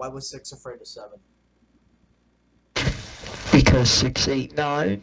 Why was six afraid of seven? Because six, eight, nine.